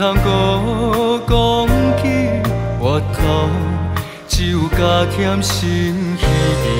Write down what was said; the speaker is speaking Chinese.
通阁讲起回头，只有加添心虚。